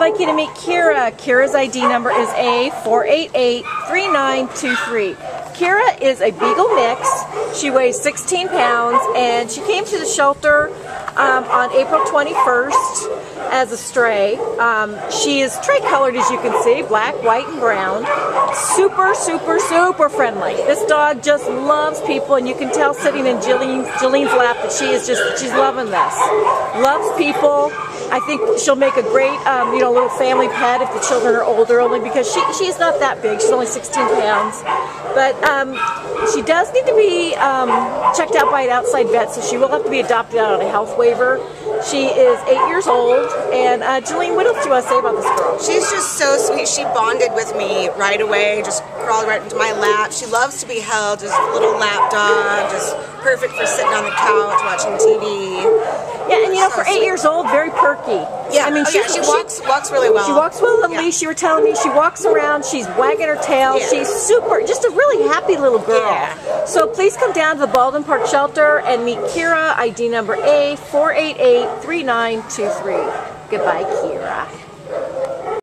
like you to meet Kira. Kira's ID number is A4883923. Kira is a Beagle mix. She weighs 16 pounds and she came to the shelter um, on April 21st as a stray. Um, she is tri-colored as you can see, black, white, and brown. Super, super, super friendly. This dog just loves people and you can tell sitting in Jillian, Jillian's lap that she is just, she's loving this. Loves people. I think she'll make a great, um, you know, little family pet if the children are older, only because she, she's not that big. She's only 16 pounds. But um, she does need to be um, checked out by an outside vet, so she will have to be adopted out on a health waiver. She is eight years old. And uh, Jillian, what else do you want to say about this girl? She's just so sweet. She bonded with me right away, just crawled right into my lap. She loves to be held, just a little lap dog, just perfect for sitting on the couch watching TV. You know, for eight years old, very perky. Yeah, I mean, oh, yeah, she walks she, walks really well. She walks well on the yeah. leash. You were telling me she walks around. She's wagging her tail. Yeah. She's super, just a really happy little girl. Yeah. So please come down to the Baldwin Park Shelter and meet Kira, ID number A four eight eight three nine two three. Goodbye, Kira.